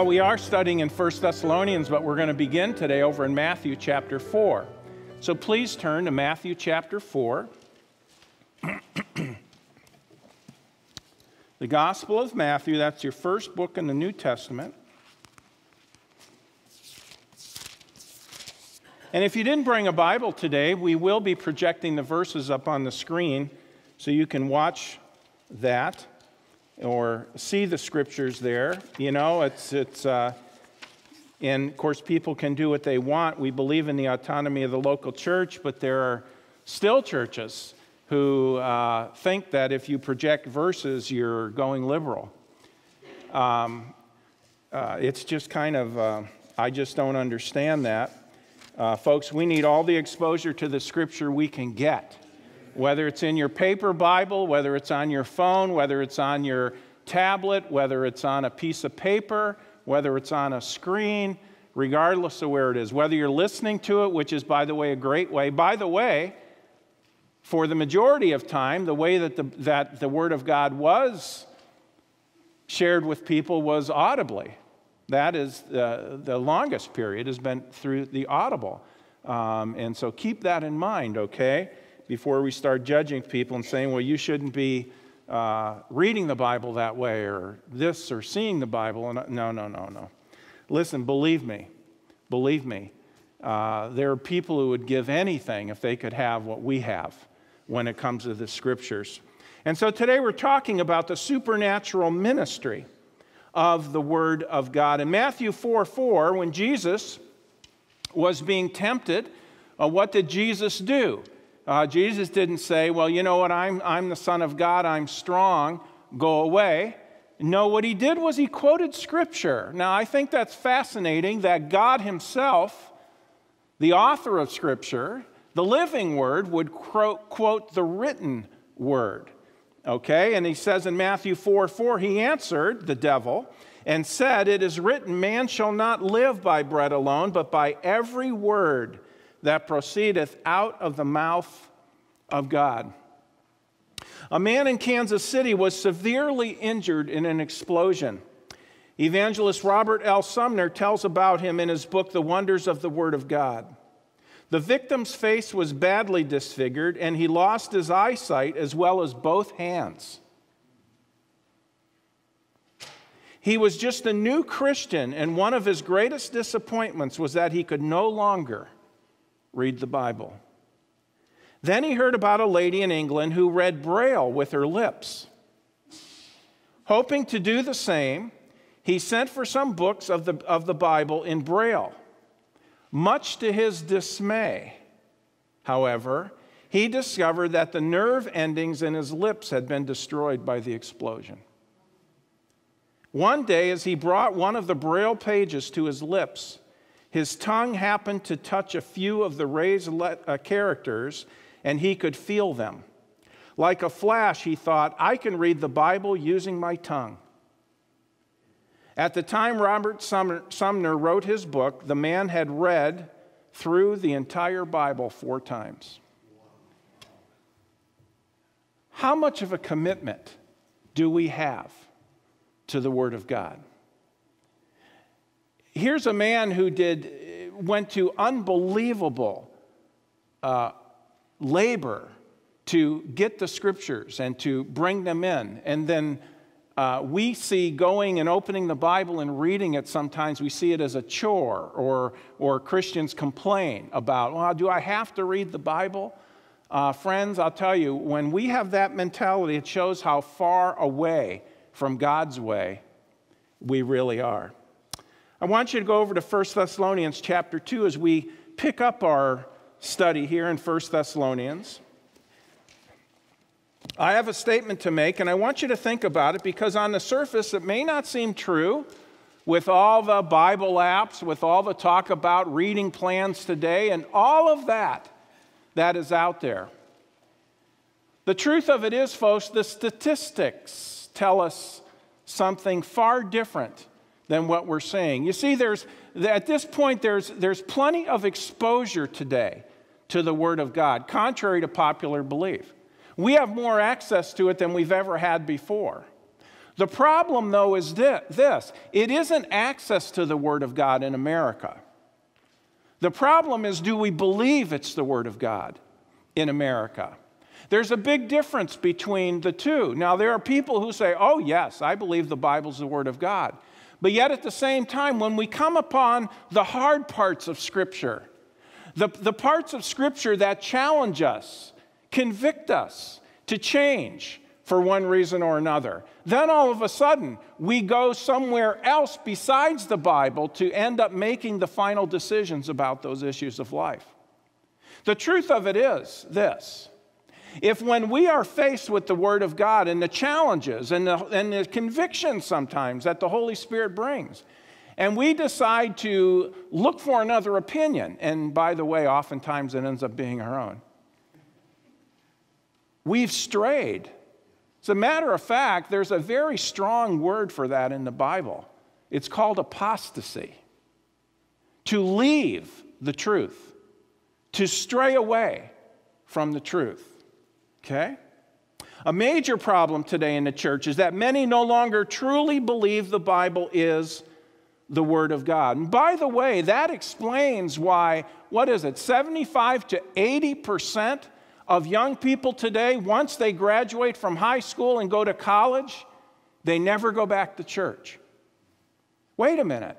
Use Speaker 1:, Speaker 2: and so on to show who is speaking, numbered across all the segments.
Speaker 1: Well, we are studying in 1 Thessalonians, but we're going to begin today over in Matthew chapter 4. So please turn to Matthew chapter 4. the Gospel of Matthew, that's your first book in the New Testament. And if you didn't bring a Bible today, we will be projecting the verses up on the screen so you can watch that or see the scriptures there. You know, it's, it's, uh, and of course, people can do what they want. We believe in the autonomy of the local church, but there are still churches who uh, think that if you project verses, you're going liberal. Um, uh, it's just kind of, uh, I just don't understand that. Uh, folks, we need all the exposure to the scripture we can get whether it's in your paper Bible, whether it's on your phone, whether it's on your tablet, whether it's on a piece of paper, whether it's on a screen, regardless of where it is, whether you're listening to it, which is, by the way, a great way. By the way, for the majority of time, the way that the, that the Word of God was shared with people was audibly. That is uh, the longest period has been through the audible. Um, and so keep that in mind, okay? Before we start judging people and saying, well, you shouldn't be uh, reading the Bible that way or this or seeing the Bible. And no, no, no, no. Listen, believe me, believe me. Uh, there are people who would give anything if they could have what we have when it comes to the scriptures. And so today we're talking about the supernatural ministry of the Word of God. In Matthew 4 4, when Jesus was being tempted, uh, what did Jesus do? Uh, Jesus didn't say, Well, you know what, I'm, I'm the Son of God, I'm strong, go away. No, what he did was he quoted Scripture. Now, I think that's fascinating that God Himself, the author of Scripture, the living Word, would quote quote the written Word. Okay, and he says in Matthew 4 4, he answered the devil and said, It is written, man shall not live by bread alone, but by every word that proceedeth out of the mouth of God. A man in Kansas City was severely injured in an explosion. Evangelist Robert L. Sumner tells about him in his book, The Wonders of the Word of God. The victim's face was badly disfigured, and he lost his eyesight as well as both hands. He was just a new Christian, and one of his greatest disappointments was that he could no longer read the Bible. Then he heard about a lady in England who read Braille with her lips. Hoping to do the same, he sent for some books of the, of the Bible in Braille. Much to his dismay, however, he discovered that the nerve endings in his lips had been destroyed by the explosion. One day, as he brought one of the Braille pages to his lips, his tongue happened to touch a few of the raised uh, characters, and he could feel them. Like a flash, he thought, I can read the Bible using my tongue. At the time Robert Sumner wrote his book, the man had read through the entire Bible four times. How much of a commitment do we have to the Word of God? Here's a man who did, went to unbelievable uh, labor to get the scriptures and to bring them in. And then uh, we see going and opening the Bible and reading it sometimes, we see it as a chore, or, or Christians complain about, well, do I have to read the Bible? Uh, friends, I'll tell you, when we have that mentality, it shows how far away from God's way we really are. I want you to go over to 1 Thessalonians chapter 2 as we pick up our study here in 1 Thessalonians. I have a statement to make, and I want you to think about it because on the surface it may not seem true with all the Bible apps, with all the talk about reading plans today, and all of that that is out there. The truth of it is, folks, the statistics tell us something far different than what we're saying. You see, there's, at this point, there's, there's plenty of exposure today to the Word of God, contrary to popular belief. We have more access to it than we've ever had before. The problem, though, is this it isn't access to the Word of God in America. The problem is do we believe it's the Word of God in America? There's a big difference between the two. Now, there are people who say, oh, yes, I believe the Bible's the Word of God. But yet, at the same time, when we come upon the hard parts of Scripture, the, the parts of Scripture that challenge us, convict us to change for one reason or another, then all of a sudden we go somewhere else besides the Bible to end up making the final decisions about those issues of life. The truth of it is this if when we are faced with the Word of God and the challenges and the, and the convictions sometimes that the Holy Spirit brings, and we decide to look for another opinion, and by the way, oftentimes it ends up being our own, we've strayed. As a matter of fact, there's a very strong word for that in the Bible. It's called apostasy. To leave the truth, to stray away from the truth. Okay? A major problem today in the church is that many no longer truly believe the Bible is the Word of God. And by the way, that explains why, what is it, 75 to 80 percent of young people today, once they graduate from high school and go to college, they never go back to church. Wait a minute.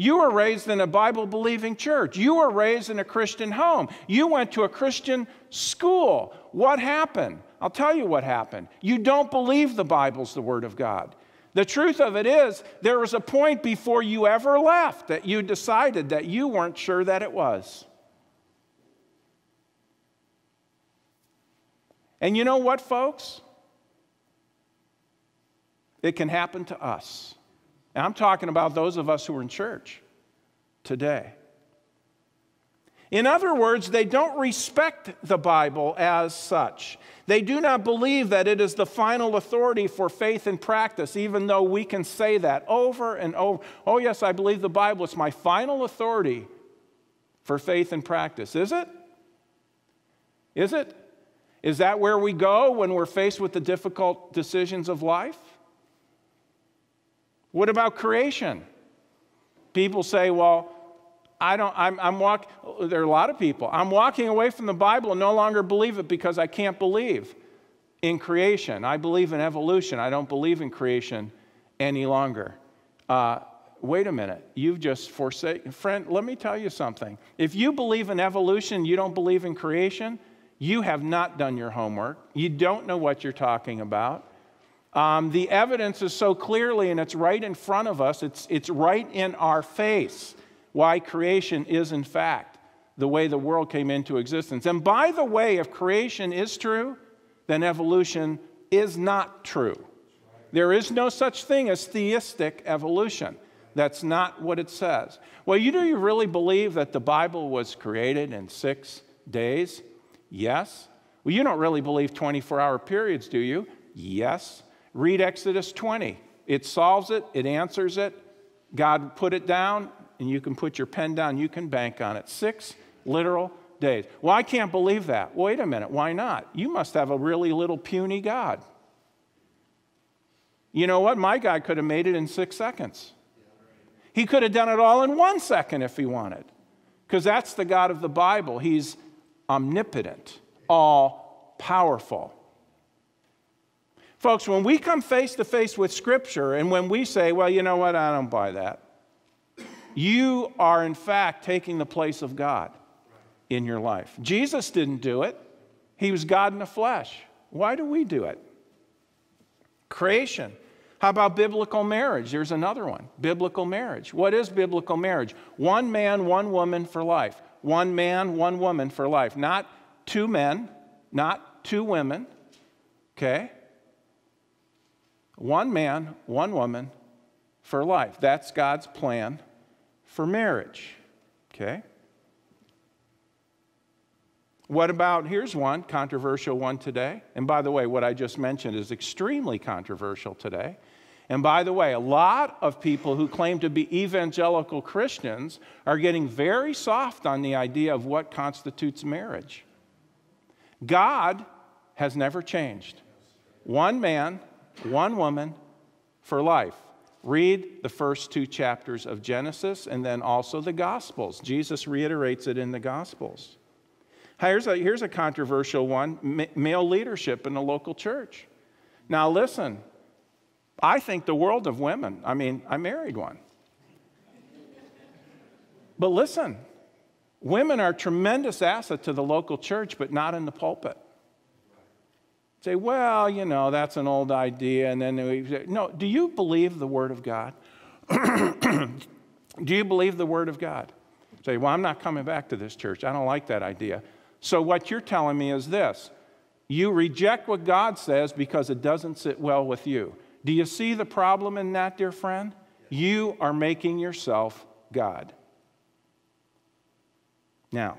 Speaker 1: You were raised in a Bible believing church. You were raised in a Christian home. You went to a Christian school. What happened? I'll tell you what happened. You don't believe the Bible's the Word of God. The truth of it is, there was a point before you ever left that you decided that you weren't sure that it was. And you know what, folks? It can happen to us. And I'm talking about those of us who are in church today. In other words, they don't respect the Bible as such. They do not believe that it is the final authority for faith and practice, even though we can say that over and over. Oh, yes, I believe the Bible is my final authority for faith and practice. Is it? Is it? Is that where we go when we're faced with the difficult decisions of life? What about creation? People say, well, I don't, I'm, I'm walk, there are a lot of people. I'm walking away from the Bible and no longer believe it because I can't believe in creation. I believe in evolution. I don't believe in creation any longer. Uh, wait a minute. You've just forsaken. Friend, let me tell you something. If you believe in evolution, you don't believe in creation, you have not done your homework. You don't know what you're talking about. Um, the evidence is so clearly, and it's right in front of us, it's, it's right in our face why creation is, in fact, the way the world came into existence. And by the way, if creation is true, then evolution is not true. There is no such thing as theistic evolution. That's not what it says. Well, you do you really believe that the Bible was created in six days? Yes. Well, you don't really believe 24 hour periods, do you? Yes. Read Exodus 20. It solves it, it answers it. God put it down, and you can put your pen down, you can bank on it. Six literal days. Well, I can't believe that. Wait a minute, why not? You must have a really little puny God. You know what? My God could have made it in six seconds. He could have done it all in one second if he wanted, because that's the God of the Bible. He's omnipotent, all powerful. Folks, when we come face to face with Scripture and when we say, well, you know what, I don't buy that, you are in fact taking the place of God in your life. Jesus didn't do it, He was God in the flesh. Why do we do it? Creation. How about biblical marriage? There's another one biblical marriage. What is biblical marriage? One man, one woman for life. One man, one woman for life. Not two men, not two women, okay? One man, one woman for life. That's God's plan for marriage. Okay? What about, here's one, controversial one today. And by the way, what I just mentioned is extremely controversial today. And by the way, a lot of people who claim to be evangelical Christians are getting very soft on the idea of what constitutes marriage. God has never changed. One man one woman for life. Read the first two chapters of Genesis and then also the Gospels. Jesus reiterates it in the Gospels. Here's a, here's a controversial one male leadership in the local church. Now, listen, I think the world of women. I mean, I married one. But listen, women are tremendous asset to the local church, but not in the pulpit. Say, well, you know, that's an old idea. And then we say, no, do you believe the Word of God? do you believe the Word of God? Say, well, I'm not coming back to this church. I don't like that idea. So, what you're telling me is this you reject what God says because it doesn't sit well with you. Do you see the problem in that, dear friend? You are making yourself God. Now,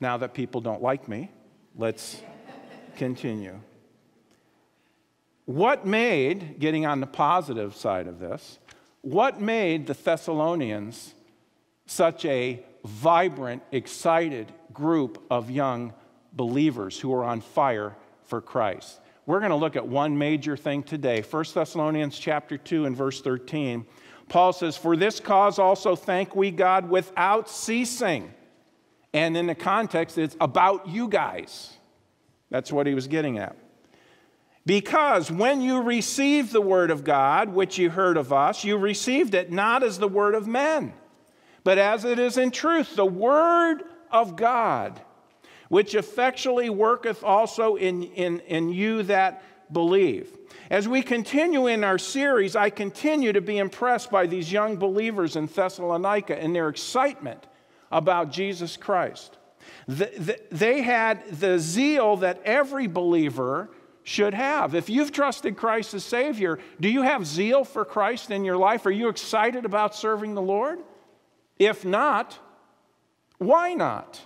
Speaker 1: now that people don't like me, let's continue. What made, getting on the positive side of this, what made the Thessalonians such a vibrant, excited group of young believers who are on fire for Christ. We're going to look at one major thing today. 1 Thessalonians chapter 2 and verse 13. Paul says, "For this cause also thank we God without ceasing." And in the context it's about you guys. That's what he was getting at. Because when you received the word of God, which you heard of us, you received it not as the word of men, but as it is in truth, the word of God which effectually worketh also in, in, in you that believe. As we continue in our series, I continue to be impressed by these young believers in Thessalonica and their excitement about Jesus Christ. The, the, they had the zeal that every believer should have. If you've trusted Christ as Savior, do you have zeal for Christ in your life? Are you excited about serving the Lord? If not, why not?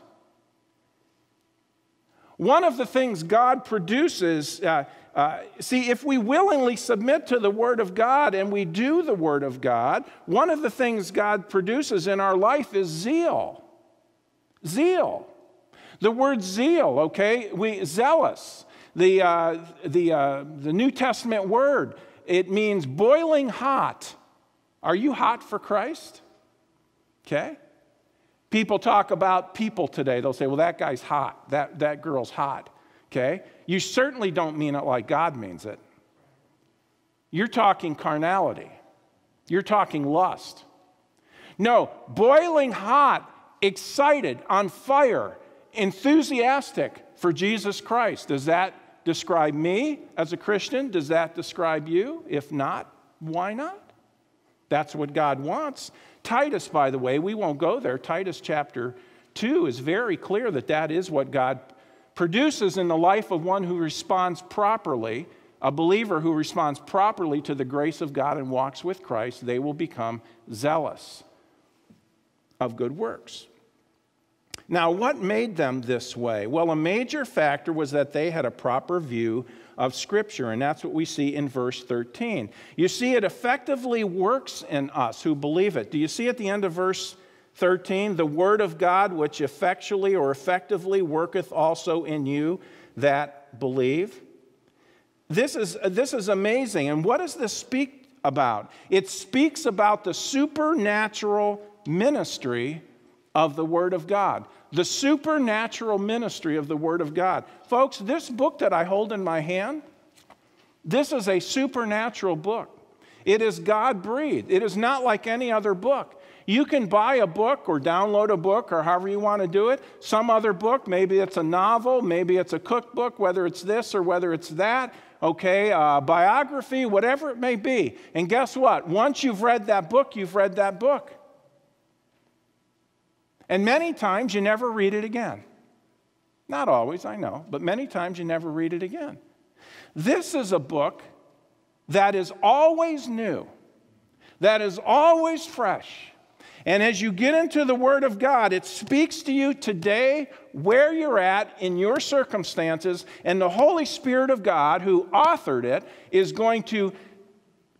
Speaker 1: One of the things God produces, uh, uh, see, if we willingly submit to the Word of God and we do the Word of God, one of the things God produces in our life is zeal. Zeal. The word zeal, okay, we zealous. The, uh, the, uh, the New Testament word, it means boiling hot. Are you hot for Christ? Okay? People talk about people today. They'll say, well, that guy's hot. That, that girl's hot. Okay? You certainly don't mean it like God means it. You're talking carnality, you're talking lust. No, boiling hot, excited, on fire, enthusiastic for Jesus Christ. Does that describe me as a Christian? Does that describe you? If not, why not? That's what God wants. Titus, by the way, we won't go there. Titus chapter 2 is very clear that that is what God produces in the life of one who responds properly, a believer who responds properly to the grace of God and walks with Christ. They will become zealous of good works. Now, what made them this way? Well, a major factor was that they had a proper view of Scripture, and that's what we see in verse 13. You see, it effectively works in us who believe it. Do you see at the end of verse 13? The Word of God, which effectually or effectively worketh also in you that believe. This is, this is amazing. And what does this speak about? It speaks about the supernatural ministry of the Word of God the supernatural ministry of the Word of God. Folks, this book that I hold in my hand, this is a supernatural book. It is God breathed. It is not like any other book. You can buy a book or download a book or however you want to do it. Some other book, maybe it's a novel, maybe it's a cookbook, whether it's this or whether it's that, okay, uh, biography, whatever it may be. And guess what? Once you've read that book, you've read that book. And many times you never read it again. Not always, I know, but many times you never read it again. This is a book that is always new, that is always fresh. And as you get into the Word of God, it speaks to you today where you're at in your circumstances, and the Holy Spirit of God, who authored it, is going to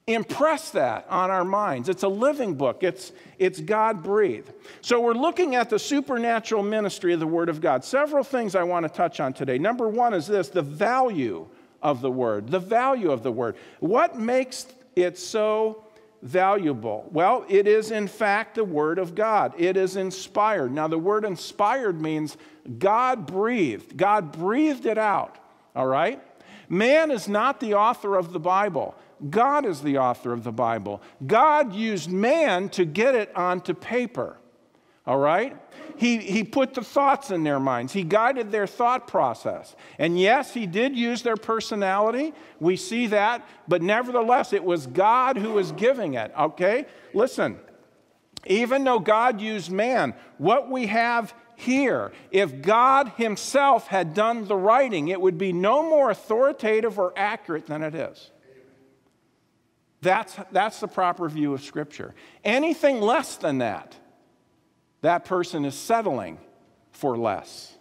Speaker 1: impress that on our minds. It's a living book, it's, it's God breathed. So, we're looking at the supernatural ministry of the Word of God. Several things I want to touch on today. Number one is this the value of the Word. The value of the Word. What makes it so valuable? Well, it is in fact the Word of God, it is inspired. Now, the word inspired means God breathed, God breathed it out, all right? Man is not the author of the Bible. God is the author of the Bible. God used man to get it onto paper. All right? He, he put the thoughts in their minds. He guided their thought process. And yes, he did use their personality. We see that. But nevertheless, it was God who was giving it. Okay? Listen, even though God used man, what we have here, if God Himself had done the writing, it would be no more authoritative or accurate than it is. That's, that's the proper view of Scripture. Anything less than that, that person is settling for less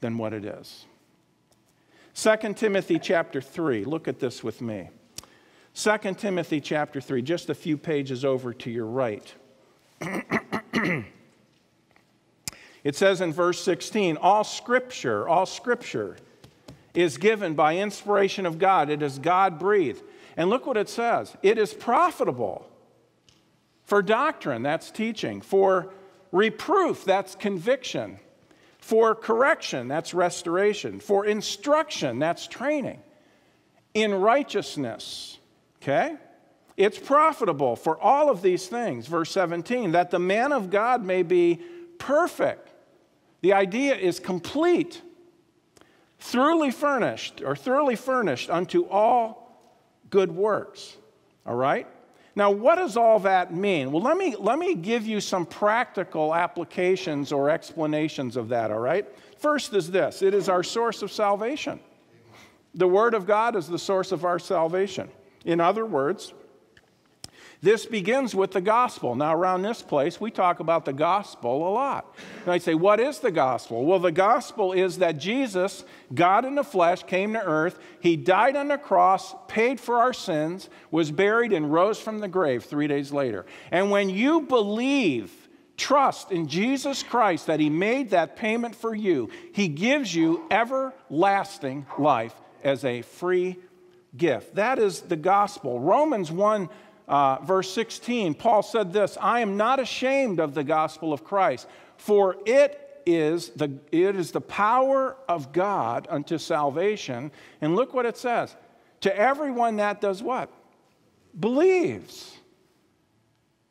Speaker 1: than what it is. 2 Timothy chapter 3, look at this with me. 2 Timothy chapter 3, just a few pages over to your right. it says in verse 16, all scripture, all scripture is given by inspiration of God. It is God breathed and look what it says it is profitable for doctrine, that's teaching, for reproof, that's conviction, for correction, that's restoration, for instruction, that's training, in righteousness, okay? It's profitable for all of these things. Verse 17, that the man of God may be perfect. The idea is complete, thoroughly furnished, or thoroughly furnished unto all good works. All right? Now, what does all that mean? Well, let me, let me give you some practical applications or explanations of that, all right? First is this it is our source of salvation. The Word of God is the source of our salvation. In other words, this begins with the gospel. Now, around this place, we talk about the gospel a lot. And I say, what is the gospel? Well, the gospel is that Jesus, God in the flesh, came to earth. He died on the cross, paid for our sins, was buried, and rose from the grave three days later. And when you believe, trust in Jesus Christ that He made that payment for you, He gives you everlasting life as a free gift. That is the gospel. Romans 1 uh, verse 16, Paul said this I am not ashamed of the gospel of Christ, for it is the, it is the power of God unto salvation. And look what it says to everyone that does what? Believes.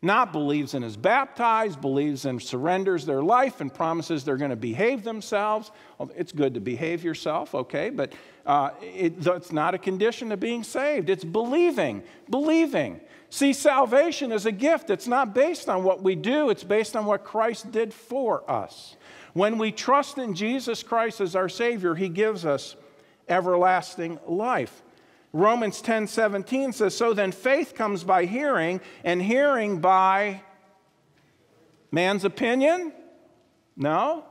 Speaker 1: Not believes and is baptized, believes and surrenders their life and promises they're going to behave themselves. It's good to behave yourself, okay, but uh, it, that's not a condition of being saved. It's believing, believing. See, salvation is a gift. It's not based on what we do, it's based on what Christ did for us. When we trust in Jesus Christ as our Savior, He gives us everlasting life. Romans 10 17 says, So then faith comes by hearing, and hearing by man's opinion? No.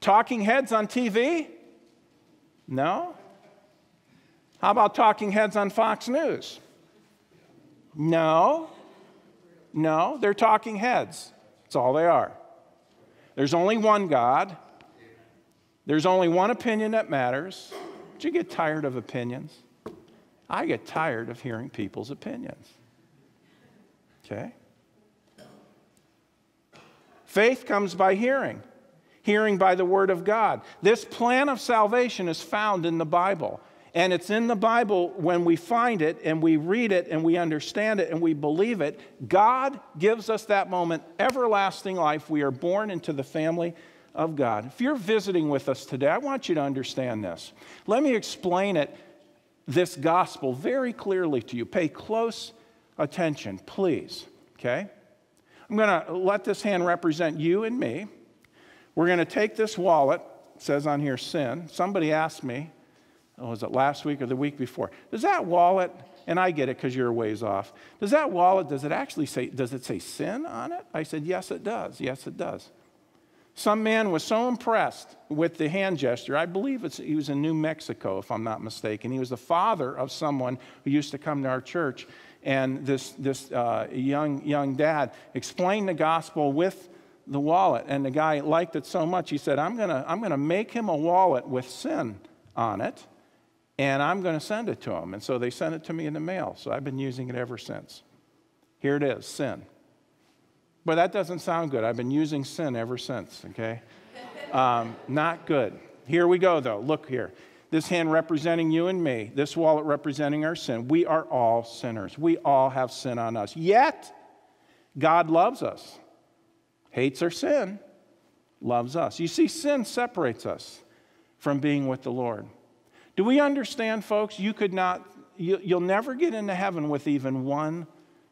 Speaker 1: Talking heads on TV? No. How about talking heads on Fox News? No. No, they're talking heads. That's all they are. There's only one God. There's only one opinion that matters. Do you get tired of opinions? I get tired of hearing people's opinions. Okay? Faith comes by hearing, hearing by the Word of God. This plan of salvation is found in the Bible. And it's in the Bible when we find it and we read it and we understand it and we believe it. God gives us that moment everlasting life. We are born into the family of God. If you're visiting with us today, I want you to understand this. Let me explain it, this gospel, very clearly to you. Pay close attention, please. Okay? I'm going to let this hand represent you and me. We're going to take this wallet, it says on here sin. Somebody asked me, oh, was it last week or the week before? Does that wallet, and I get it because you're a ways off, does that wallet, does it actually say, does it say sin on it? I said, yes, it does. Yes, it does. Some man was so impressed with the hand gesture. I believe he was in New Mexico, if I'm not mistaken. He was the father of someone who used to come to our church. and this, this uh, young, young dad explained the gospel with the wallet. And the guy liked it so much, he said, I'm going to I'm going to make him a wallet with sin on it, and I'm going to send it to him. And so they sent it to me in the mail. So I've been using it ever since. Here it is sin. But that doesn't sound good. I've been using sin ever since, okay? Um, not good. Here we go, though. Look here. This hand representing you and me, this wallet representing our sin. We are all sinners. We all have sin on us. Yet, God loves us, hates our sin, loves us. You see, sin separates us from being with the Lord. Do we understand, folks? You could not, you, will never get into heaven with even one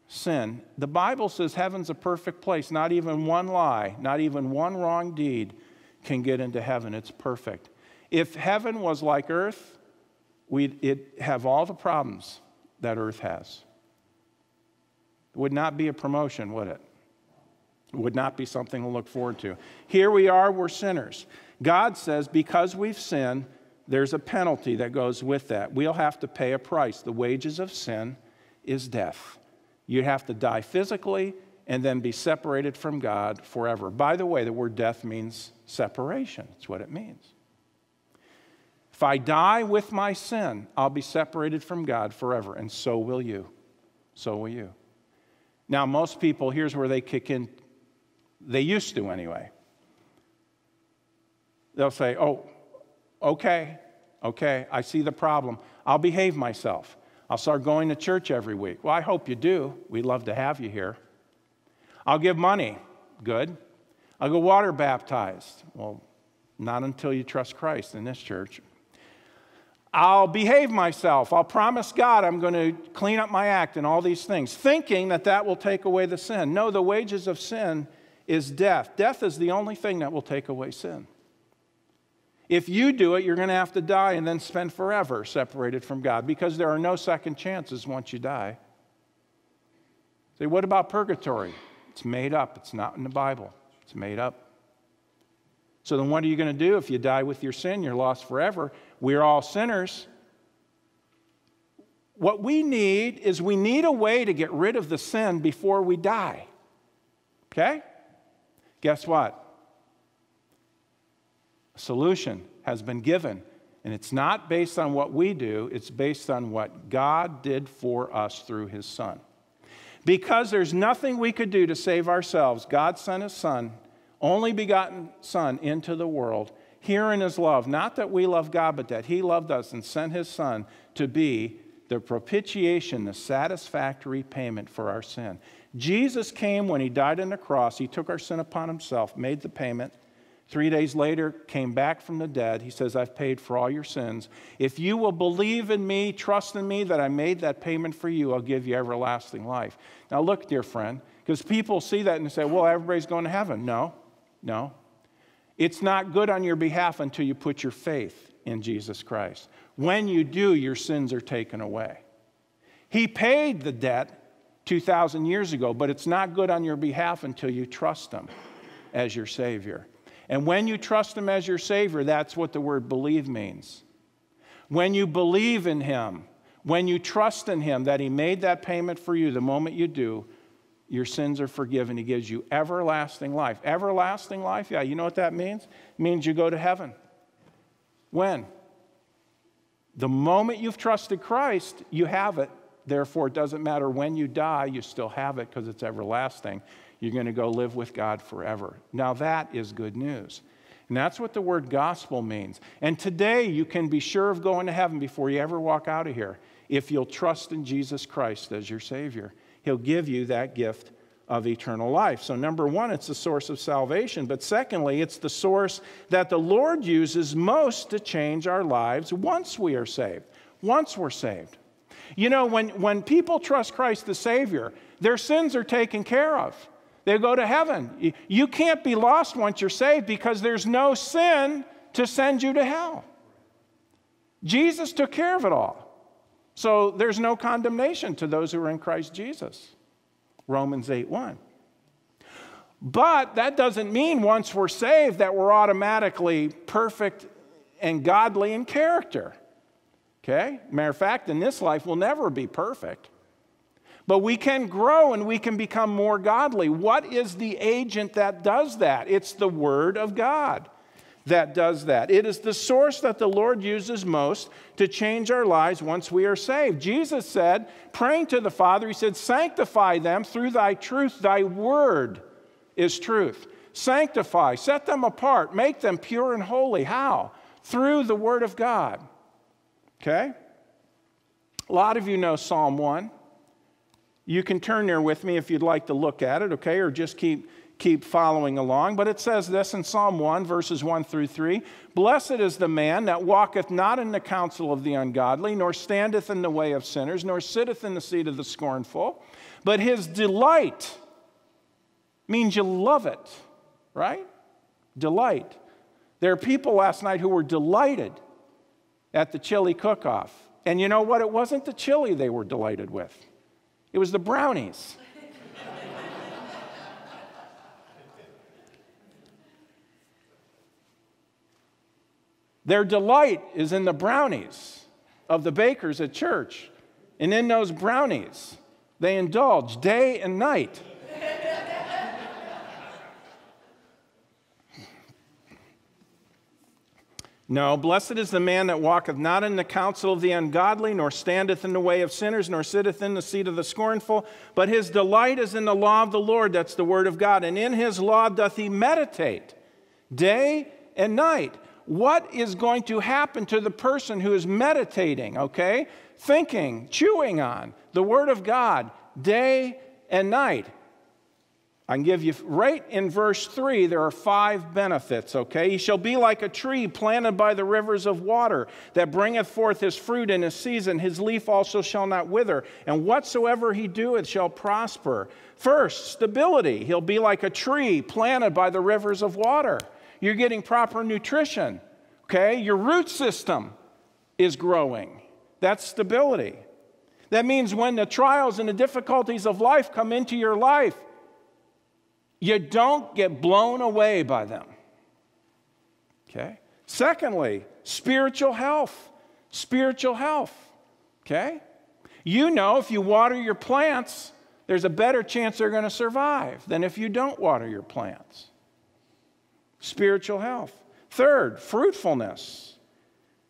Speaker 1: sin. The Bible says heaven's a perfect place. Not even one lie, not even one wrong deed can get into heaven. It's perfect. If heaven was like earth, we'd have all the problems that earth has. It would not be a promotion, would it? It would not be something to look forward to. Here we are, we're sinners. God says because we've sinned, there's a penalty that goes with that. We'll have to pay a price. The wages of sin is death. You'd have to die physically and then be separated from God forever. By the way, the word death means separation. That's what it means. If I die with my sin, I'll be separated from God forever, and so will you. So will you. Now, most people, here's where they kick in. They used to anyway. They'll say, Oh, okay, okay, I see the problem. I'll behave myself. I'll start going to church every week. Well, I hope you do. We'd love to have you here. I'll give money. Good. I'll go water baptized. Well, not until you trust Christ in this church. I'll behave myself. I'll promise God I'm going to clean up my act and all these things, thinking that that will take away the sin. No, the wages of sin is death. Death is the only thing that will take away sin. If you do it, you're going to have to die and then spend forever separated from God because there are no second chances once you die. Say, what about purgatory? It's made up, it's not in the Bible, it's made up. So then, what are you going to do if you die with your sin? You're lost forever. We're all sinners. What we need is we need a way to get rid of the sin before we die. Okay? Guess what? A solution has been given. And it's not based on what we do, it's based on what God did for us through his Son. Because there's nothing we could do to save ourselves, God sent his Son, only begotten Son, into the world here in his love. Not that we love God, but that he loved us and sent his Son to be the propitiation, the satisfactory payment for our sin. Jesus came when he died on the cross. He took our sin upon himself, made the payment. Three days later, came back from the dead. He says, I've paid for all your sins. If you will believe in me, trust in me that I made that payment for you, I'll give you everlasting life. Now, look, dear friend, because people see that and say, well, everybody's going to heaven. No, no. It's not good on your behalf until you put your faith in Jesus Christ. When you do, your sins are taken away. He paid the debt 2,000 years ago, but it's not good on your behalf until you trust Him as your Savior. And when you trust Him as your Savior, that's what the word believe means. When you believe in Him, when you trust in Him that He made that payment for you, the moment you do, your sins are forgiven. He gives you everlasting life. Everlasting life, yeah, you know what that means? It means you go to heaven. When? The moment you've trusted Christ, you have it. Therefore, it doesn't matter when you die, you still have it because it's everlasting. You're going to go live with God forever. Now, that is good news. And that's what the word gospel means. And today, you can be sure of going to heaven before you ever walk out of here if you'll trust in Jesus Christ as your Savior. He'll give you that gift of eternal life. So, number one, it's the source of salvation. But secondly, it's the source that the Lord uses most to change our lives once we are saved. Once we're saved. You know, when, when people trust Christ the Savior, their sins are taken care of. They go to heaven. You can't be lost once you're saved because there's no sin to send you to hell. Jesus took care of it all. So there's no condemnation to those who are in Christ Jesus. Romans 8 1. But that doesn't mean once we're saved that we're automatically perfect and godly in character. Okay? Matter of fact, in this life, we'll never be perfect. But we can grow and we can become more godly. What is the agent that does that? It's the Word of God that does that. It is the source that the Lord uses most to change our lives once we are saved. Jesus said, praying to the Father, He said, Sanctify them through thy truth. Thy word is truth. Sanctify, set them apart, make them pure and holy. How? Through the word of God. Okay? A lot of you know Psalm 1. You can turn there with me if you'd like to look at it, okay? Or just keep keep following along. But it says this in Psalm 1, verses 1 through 3 Blessed is the man that walketh not in the counsel of the ungodly, nor standeth in the way of sinners, nor sitteth in the seat of the scornful, but his delight means you love it, right? Delight. There are people last night who were delighted at the chili cook off. And you know what? It wasn't the chili they were delighted with, it was the brownies. Their delight is in the brownies of the bakers at church. And in those brownies, they indulge day and night. No, blessed is the man that walketh not in the counsel of the ungodly, nor standeth in the way of sinners, nor sitteth in the seat of the scornful, but his delight is in the law of the Lord. That's the word of God. And in his law doth he meditate day and night what is going to happen to the person who is meditating, okay? Thinking, chewing on the Word of God day and night. I can give you right in verse 3, there are five benefits, okay? He shall be like a tree planted by the rivers of water that bringeth forth his fruit in his season. His leaf also shall not wither, and whatsoever he doeth shall prosper. First, stability. He'll be like a tree planted by the rivers of water. You're getting proper nutrition. Okay? Your root system is growing. That's stability. That means when the trials and the difficulties of life come into your life, you don't get blown away by them. Okay? Secondly, spiritual health. Spiritual health. Okay? You know if you water your plants, there's a better chance they're going to survive than if you don't water your plants spiritual health. Third, fruitfulness.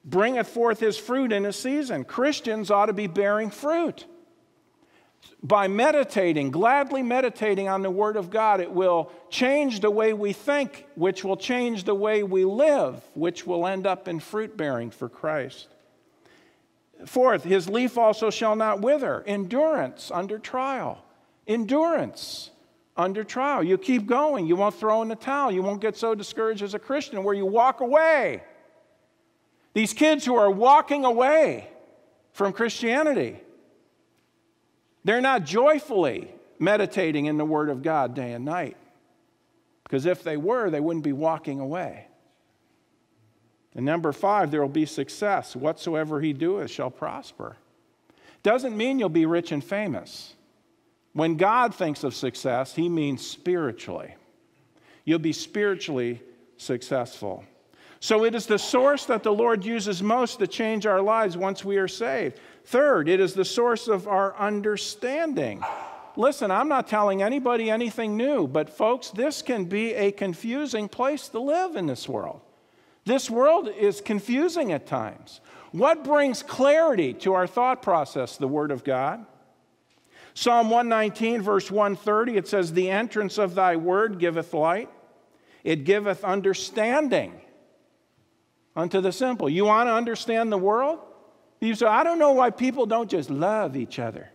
Speaker 1: Bringeth forth his fruit in a season. Christians ought to be bearing fruit. By meditating, gladly meditating on the Word of God, it will change the way we think, which will change the way we live, which will end up in fruit bearing for Christ. Fourth, his leaf also shall not wither. Endurance under trial. Endurance under trial. You keep going. You won't throw in the towel. You won't get so discouraged as a Christian where you walk away. These kids who are walking away from Christianity, they're not joyfully meditating in the Word of God day and night. Because if they were, they wouldn't be walking away. And number five, there will be success. Whatsoever he doeth shall prosper. Doesn't mean you'll be rich and famous. When God thinks of success, he means spiritually. You'll be spiritually successful. So it is the source that the Lord uses most to change our lives once we are saved. Third, it is the source of our understanding. Listen, I'm not telling anybody anything new, but folks, this can be a confusing place to live in this world. This world is confusing at times. What brings clarity to our thought process? The Word of God. Psalm 119, verse 130, it says, The entrance of thy word giveth light, it giveth understanding unto the simple. You want to understand the world? You say, I don't know why people don't just love each other.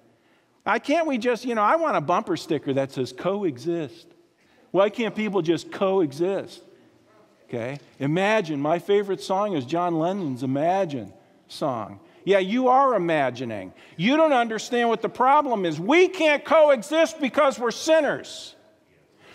Speaker 1: Why can't we just, you know, I want a bumper sticker that says coexist. Why can't people just coexist? Okay? Imagine. My favorite song is John Lennon's Imagine song. Yeah, you are imagining. You don't understand what the problem is. We can't coexist because we're sinners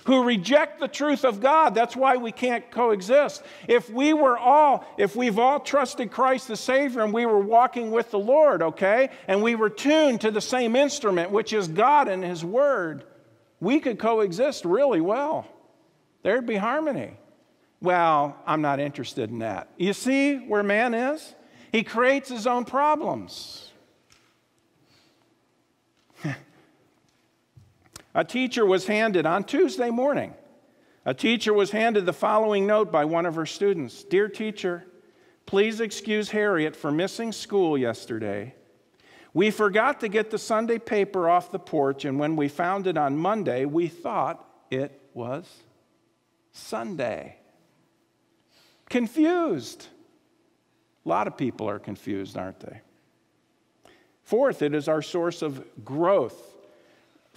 Speaker 1: who reject the truth of God. That's why we can't coexist. If we were all, if we've all trusted Christ the Savior and we were walking with the Lord, okay, and we were tuned to the same instrument, which is God and His Word, we could coexist really well. There'd be harmony. Well, I'm not interested in that. You see where man is? He creates his own problems. A teacher was handed on Tuesday morning. A teacher was handed the following note by one of her students Dear teacher, please excuse Harriet for missing school yesterday. We forgot to get the Sunday paper off the porch, and when we found it on Monday, we thought it was Sunday. Confused. A lot of people are confused, aren't they? Fourth, it is our source of growth.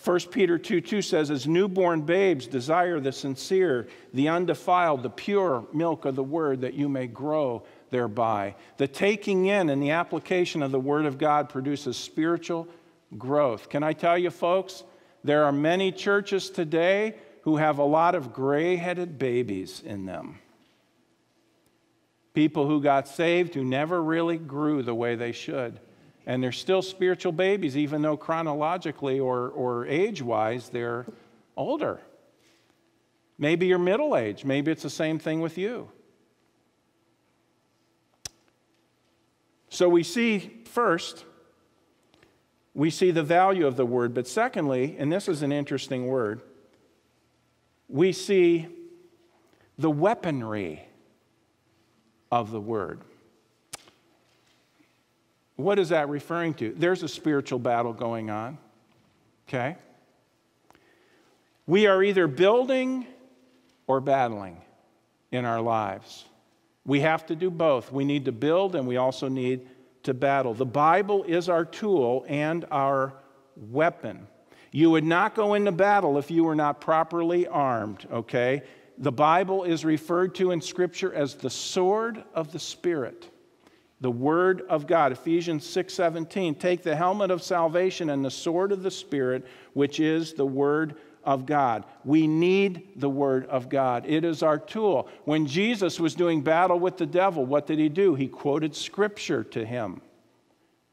Speaker 1: 1 Peter 2 2 says, As newborn babes, desire the sincere, the undefiled, the pure milk of the word that you may grow thereby. The taking in and the application of the word of God produces spiritual growth. Can I tell you, folks, there are many churches today who have a lot of gray headed babies in them. People who got saved who never really grew the way they should. And they're still spiritual babies, even though chronologically or, or age wise they're older. Maybe you're middle age. Maybe it's the same thing with you. So we see first, we see the value of the word, but secondly, and this is an interesting word, we see the weaponry of the word. What is that referring to? There's a spiritual battle going on, okay? We are either building or battling in our lives. We have to do both. We need to build and we also need to battle. The Bible is our tool and our weapon. You would not go into battle if you were not properly armed, okay? The Bible is referred to in Scripture as the sword of the Spirit the word of God. Ephesians 6:17, take the helmet of salvation and the sword of the spirit, which is the word of God. We need the word of God. It is our tool. When Jesus was doing battle with the devil, what did he do? He quoted scripture to him.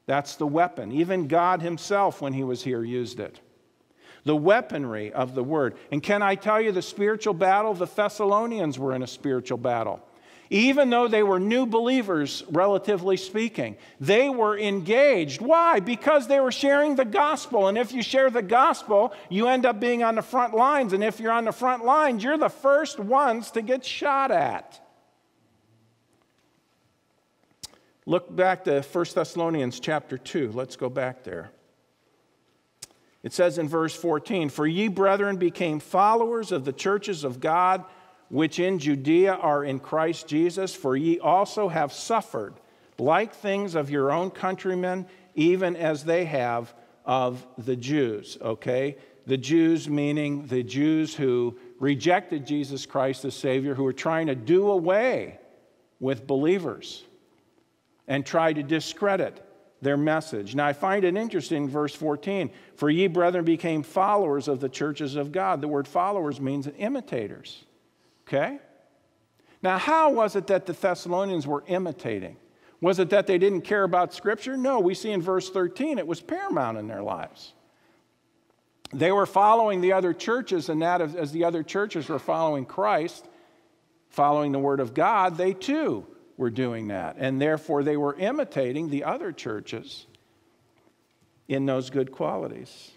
Speaker 1: That's the weapon. Even God himself when he was here used it. The weaponry of the word. And can I tell you the spiritual battle? The Thessalonians were in a spiritual battle even though they were new believers, relatively speaking. They were engaged. Why? Because they were sharing the gospel. And if you share the gospel, you end up being on the front lines. And if you're on the front lines, you're the first ones to get shot at. Look back to 1 Thessalonians chapter 2. Let's go back there. It says in verse 14, For ye, brethren, became followers of the churches of God which in Judea are in Christ Jesus, for ye also have suffered like things of your own countrymen, even as they have of the Jews. Okay? The Jews meaning the Jews who rejected Jesus Christ as Savior, who were trying to do away with believers and try to discredit their message. Now, I find it interesting, verse 14 For ye, brethren, became followers of the churches of God. The word followers means imitators. Okay? Now, how was it that the Thessalonians were imitating? Was it that they didn't care about Scripture? No, we see in verse 13 it was paramount in their lives. They were following the other churches, and that as the other churches were following Christ, following the Word of God, they too were doing that. And therefore, they were imitating the other churches in those good qualities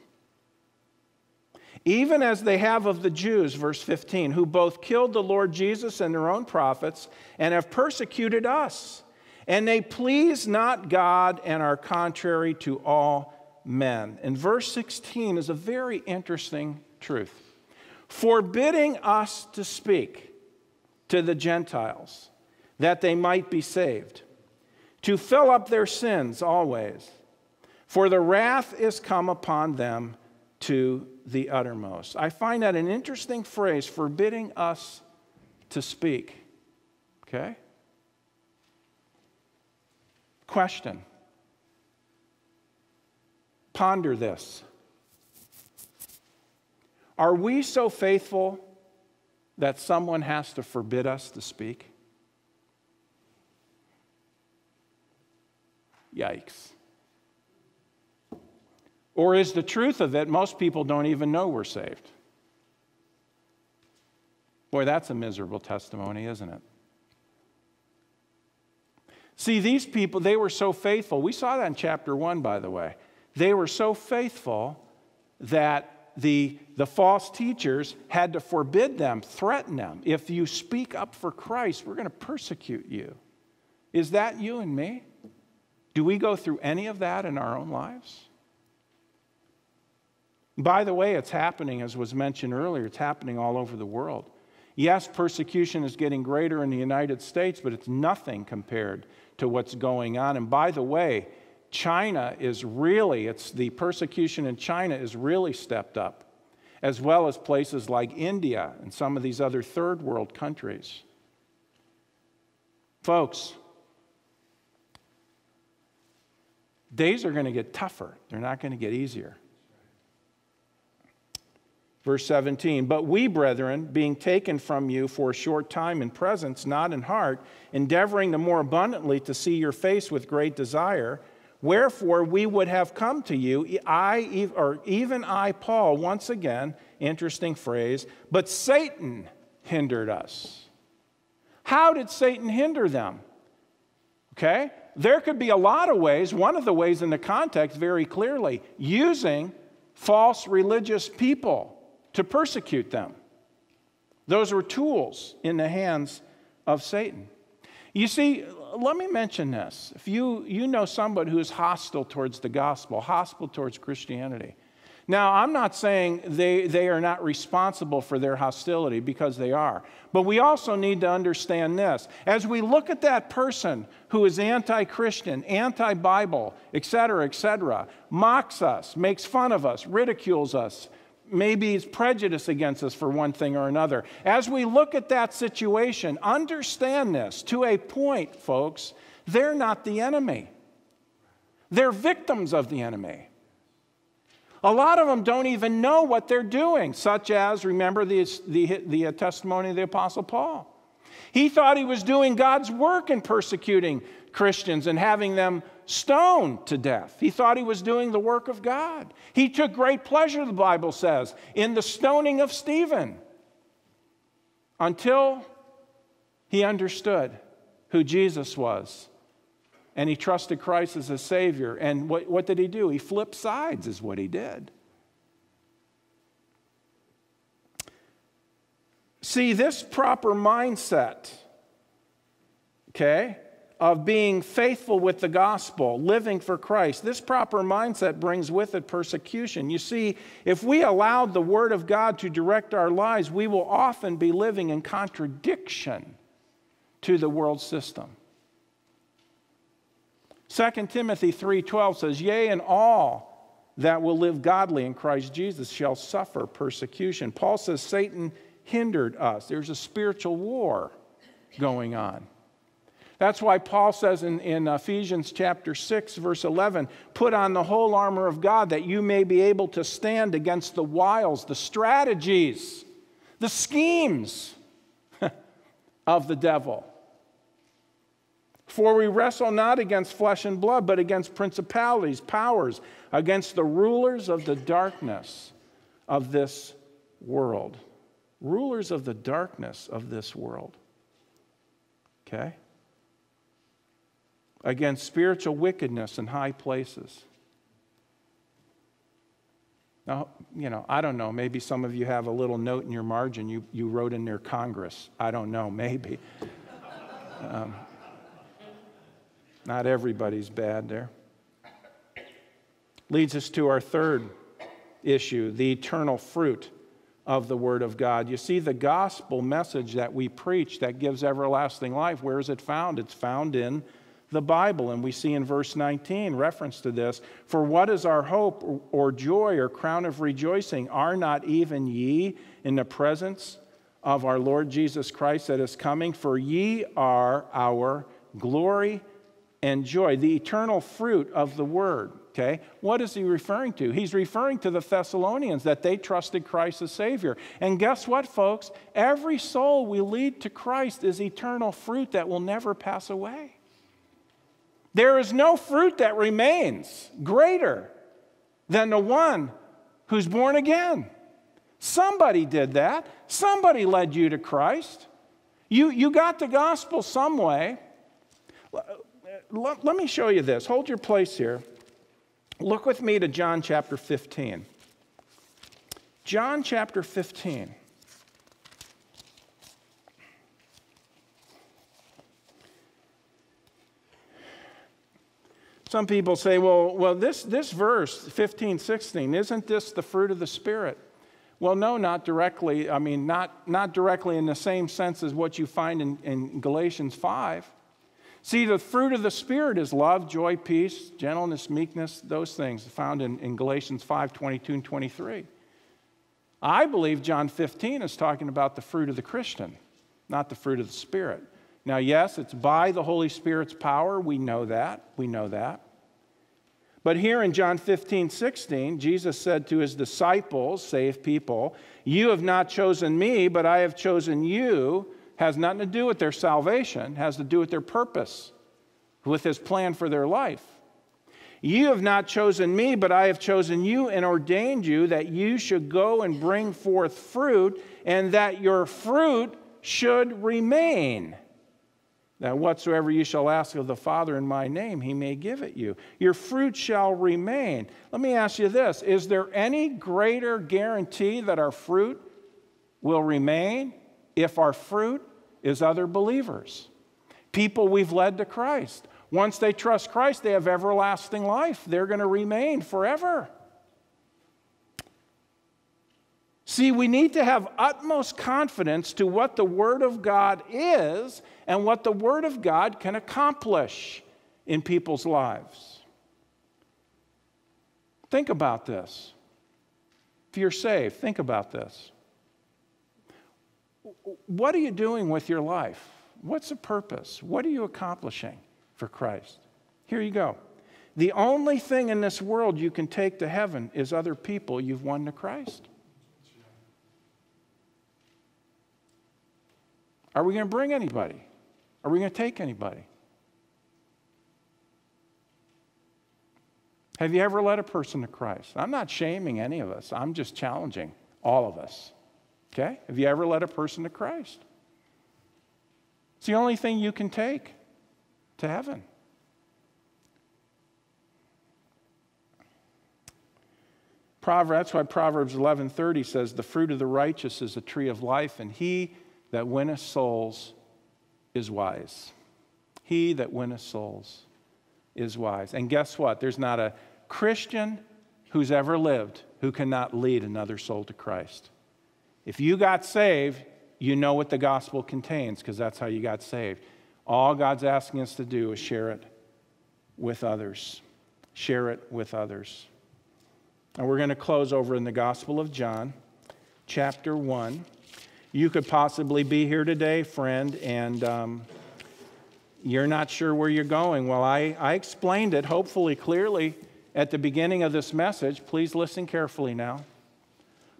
Speaker 1: even as they have of the Jews, verse 15, who both killed the Lord Jesus and their own prophets and have persecuted us. And they please not God and are contrary to all men. And verse 16 is a very interesting truth. Forbidding us to speak to the Gentiles that they might be saved, to fill up their sins always. For the wrath is come upon them to the uttermost. I find that an interesting phrase, forbidding us to speak. Okay? Question. Ponder this. Are we so faithful that someone has to forbid us to speak? Yikes. Or is the truth of it, most people don't even know we're saved? Boy, that's a miserable testimony, isn't it? See, these people, they were so faithful. We saw that in chapter one, by the way. They were so faithful that the, the false teachers had to forbid them, threaten them. If you speak up for Christ, we're going to persecute you. Is that you and me? Do we go through any of that in our own lives? By the way, it's happening, as was mentioned earlier, it's happening all over the world. Yes, persecution is getting greater in the United States, but it's nothing compared to what's going on. And by the way, China is really, it's the persecution in China is really stepped up, as well as places like India and some of these other third world countries. Folks, days are going to get tougher, they're not going to get easier. Verse 17, but we, brethren, being taken from you for a short time in presence, not in heart, endeavoring the more abundantly to see your face with great desire, wherefore we would have come to you, I, or even I, Paul, once again, interesting phrase, but Satan hindered us. How did Satan hinder them? Okay? There could be a lot of ways. One of the ways in the context, very clearly, using false religious people to persecute them. Those were tools in the hands of Satan. You see, let me mention this. If you, you know somebody who is hostile towards the gospel, hostile towards Christianity, now, I'm not saying they, they are not responsible for their hostility because they are. But we also need to understand this. As we look at that person who is anti Christian, anti Bible, etc., etc., mocks us, makes fun of us, ridicules us, maybe it's prejudice against us for one thing or another. As we look at that situation, understand this to a point, folks, they're not the enemy, they're victims of the enemy. A lot of them don't even know what they're doing, such as, remember the, the, the uh, testimony of the Apostle Paul. He thought he was doing God's work in persecuting Christians and having them stoned to death. He thought he was doing the work of God. He took great pleasure, the Bible says, in the stoning of Stephen until he understood who Jesus was and he trusted Christ as a Savior. And what, what did he do? He flipped sides, is what he did. See, this proper mindset, okay, of being faithful with the gospel, living for Christ, this proper mindset brings with it persecution. You see, if we allow the Word of God to direct our lives, we will often be living in contradiction to the world system. 2 Timothy 3:12 says, "Yea, and all that will live godly in Christ Jesus shall suffer persecution." Paul says Satan hindered us. There's a spiritual war going on. That's why Paul says in, in Ephesians chapter 6, verse 11, put on the whole armor of God that you may be able to stand against the wiles, the strategies, the schemes of the devil. For we wrestle not against flesh and blood, but against principalities, powers, against the rulers of the darkness of this world. Rulers of the darkness of this world. Okay? Against spiritual wickedness in high places. Now, you know, I don't know. Maybe some of you have a little note in your margin you, you wrote in there Congress. I don't know. Maybe. Um, not everybody's bad there. Leads us to our third issue the eternal fruit of the Word of God. You see, the gospel message that we preach that gives everlasting life, where is it found? It's found in the Bible. And we see in verse 19 reference to this For what is our hope or joy or crown of rejoicing? Are not even ye in the presence of our Lord Jesus Christ that is coming? For ye are our glory and joy, the eternal fruit of the word. Okay, what is he referring to? He's referring to the Thessalonians that they trusted Christ as Savior. And guess what, folks? Every soul we lead to Christ is eternal fruit that will never pass away. There is no fruit that remains greater than the one who's born again. Somebody did that. Somebody led you to Christ. You, you got the gospel some way. Let, let me show you this. Hold your place here. Look with me to John chapter 15. John chapter 15. Some people say, well, well this, this verse, 15, 16, isn't this the fruit of the Spirit? Well, no, not directly. I mean, not, not directly in the same sense as what you find in, in Galatians 5. See, the fruit of the Spirit is love, joy, peace, gentleness, meekness, those things found in, in Galatians 5 22 and 23. I believe John 15 is talking about the fruit of the Christian, not the fruit of the Spirit. Now, yes, it's by the Holy Spirit's power. We know that. We know that. But here in John 15, 16, Jesus said to his disciples, saved people, You have not chosen me, but I have chosen you. Has nothing to do with their salvation, has to do with their purpose, with his plan for their life. You have not chosen me, but I have chosen you and ordained you that you should go and bring forth fruit, and that your fruit should remain that whatsoever you shall ask of the Father in my name, he may give it you. Your fruit shall remain. Let me ask you this Is there any greater guarantee that our fruit will remain if our fruit is other believers? People we've led to Christ. Once they trust Christ, they have everlasting life. They're going to remain forever. See, we need to have utmost confidence to what the Word of God is and what the Word of God can accomplish in people's lives. Think about this. If you're saved, think about this. What are you doing with your life? What's the purpose? What are you accomplishing for Christ? Here you go. The only thing in this world you can take to heaven is other people you've won to Christ. Are we going to bring anybody? Are we going to take anybody? Have you ever led a person to Christ? I'm not shaming any of us, I'm just challenging all of us. Okay? Have you ever led a person to Christ? It's the only thing you can take to heaven. Proverbs, that's why Proverbs 11:30 says, "The fruit of the righteous is a tree of life, and he that winneth souls is wise. He that winneth souls is wise. And guess what? There's not a Christian who's ever lived who cannot lead another soul to Christ. If you got saved, you know what the gospel contains because that's how you got saved. All God's asking us to do is share it with others. Share it with others. And we're going to close over in the Gospel of John, chapter 1. You could possibly be here today, friend, and um, you're not sure where you're going. Well, I, I explained it hopefully clearly at the beginning of this message. Please listen carefully now.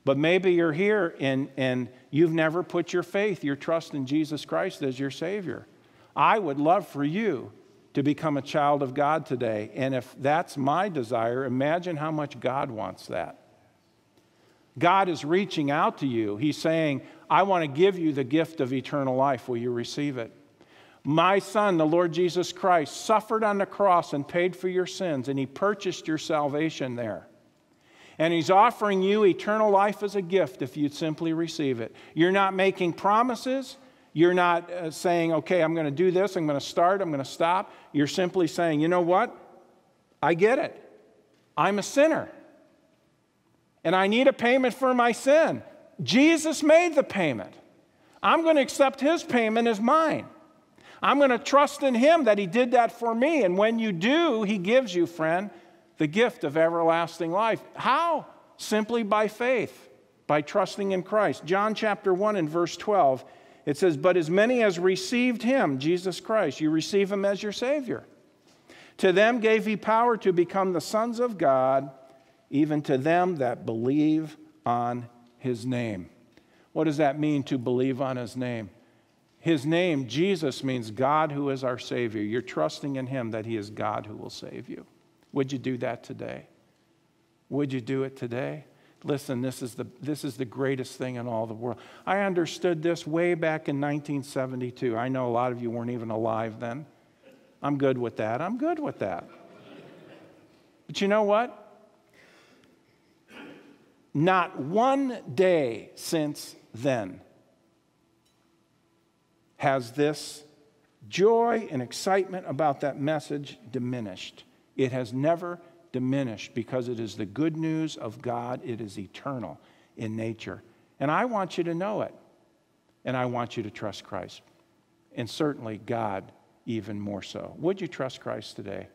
Speaker 1: But maybe you're here and, and you've never put your faith, your trust in Jesus Christ as your Savior. I would love for you to become a child of God today. And if that's my desire, imagine how much God wants that. God is reaching out to you. He's saying, I want to give you the gift of eternal life. Will you receive it? My Son, the Lord Jesus Christ, suffered on the cross and paid for your sins, and He purchased your salvation there. And He's offering you eternal life as a gift if you'd simply receive it. You're not making promises. You're not uh, saying, okay, I'm going to do this, I'm going to start, I'm going to stop. You're simply saying, you know what? I get it. I'm a sinner. And I need a payment for my sin. Jesus made the payment. I'm going to accept his payment as mine. I'm going to trust in him that he did that for me. And when you do, he gives you, friend, the gift of everlasting life. How? Simply by faith, by trusting in Christ. John chapter 1 and verse 12, it says, But as many as received him, Jesus Christ, you receive him as your Savior. To them gave he power to become the sons of God, even to them that believe on his name. What does that mean to believe on his name? His name, Jesus, means God who is our Savior. You're trusting in him that he is God who will save you. Would you do that today? Would you do it today? Listen, this is, the, this is the greatest thing in all the world. I understood this way back in 1972. I know a lot of you weren't even alive then. I'm good with that. I'm good with that. But you know what? Not one day since then has this joy and excitement about that message diminished. It has never diminished because it is the good news of God, it is eternal in nature. And I want you to know it. And I want you to trust Christ. And certainly God even more so. Would you trust Christ today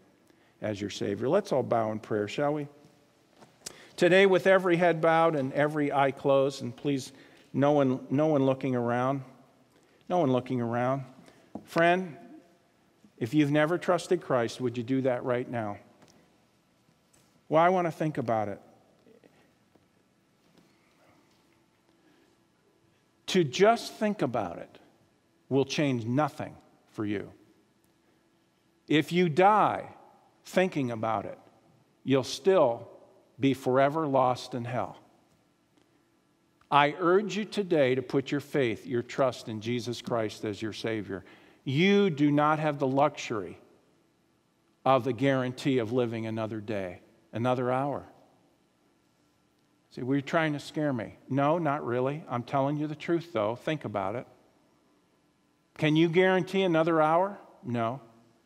Speaker 1: as your Savior? Let's all bow in prayer, shall we? Today, with every head bowed and every eye closed, and please, no one, no one looking around, no one looking around. Friend, if you've never trusted Christ, would you do that right now? Well, I want to think about it. To just think about it will change nothing for you. If you die thinking about it, you'll still be forever lost in hell. I urge you today to put your faith, your trust in Jesus Christ as your Savior. You do not have the luxury of the guarantee of living another day, another hour. See, were you trying to scare me? No, not really. I'm telling you the truth, though. Think about it. Can you guarantee another hour? No.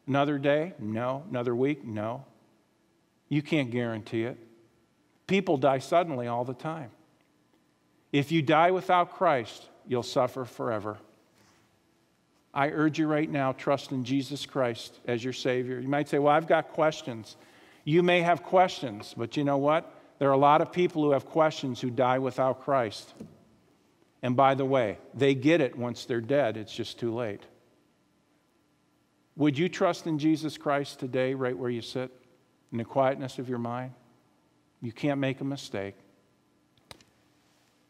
Speaker 1: Another day? No. Another week? No. You can't guarantee it. People die suddenly all the time. If you die without Christ, you'll suffer forever. I urge you right now, trust in Jesus Christ as your Savior. You might say, Well, I've got questions. You may have questions, but you know what? There are a lot of people who have questions who die without Christ. And by the way, they get it once they're dead, it's just too late. Would you trust in Jesus Christ today, right where you sit, in the quietness of your mind? You can't make a mistake.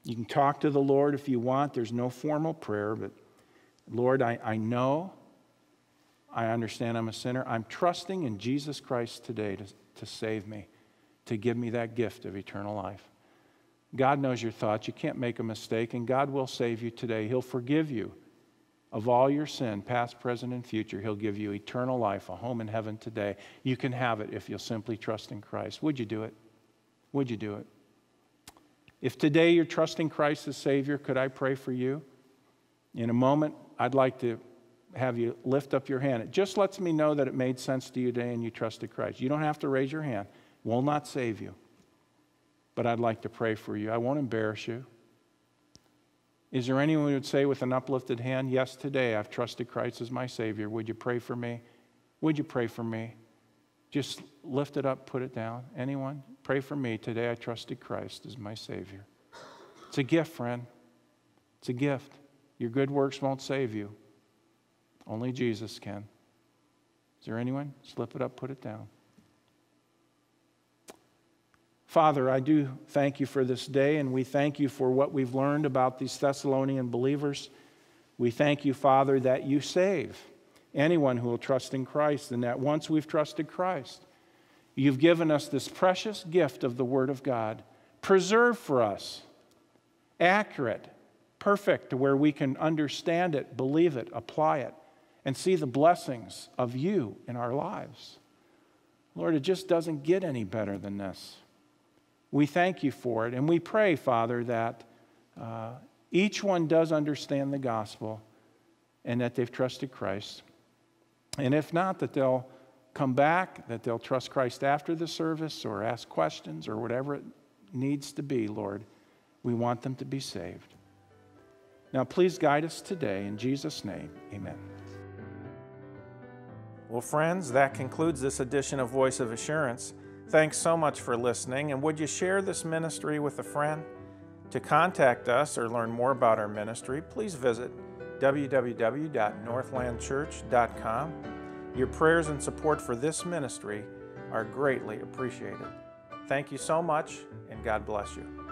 Speaker 1: You can talk to the Lord if you want. There's no formal prayer, but Lord, I, I know, I understand I'm a sinner. I'm trusting in Jesus Christ today to, to save me, to give me that gift of eternal life. God knows your thoughts. You can't make a mistake, and God will save you today. He'll forgive you of all your sin, past, present, and future. He'll give you eternal life, a home in heaven today. You can have it if you'll simply trust in Christ. Would you do it? Would you do it? If today you're trusting Christ as Savior, could I pray for you? In a moment, I'd like to have you lift up your hand. It just lets me know that it made sense to you today and you trusted Christ. You don't have to raise your hand, it will not save you. But I'd like to pray for you. I won't embarrass you. Is there anyone who would say with an uplifted hand, Yes, today I've trusted Christ as my Savior? Would you pray for me? Would you pray for me? Just lift it up, put it down. Anyone? Pray for me. Today I trusted Christ as my Savior. It's a gift, friend. It's a gift. Your good works won't save you, only Jesus can. Is there anyone? Slip it up, put it down. Father, I do thank you for this day, and we thank you for what we've learned about these Thessalonian believers. We thank you, Father, that you save anyone who will trust in Christ, and that once we've trusted Christ, You've given us this precious gift of the Word of God, preserved for us, accurate, perfect, to where we can understand it, believe it, apply it, and see the blessings of you in our lives. Lord, it just doesn't get any better than this. We thank you for it, and we pray, Father, that uh, each one does understand the gospel and that they've trusted Christ. And if not, that they'll come back, that they'll trust Christ after the service or ask questions or whatever it needs to be, Lord. We want them to be saved. Now, please guide us today. In Jesus' name, amen. Well, friends, that concludes this edition of Voice of Assurance. Thanks so much for listening. And would you share this ministry with a friend? To contact us or learn more about our ministry, please visit www.northlandchurch.com your prayers and support for this ministry are greatly appreciated. Thank you so much, and God bless you.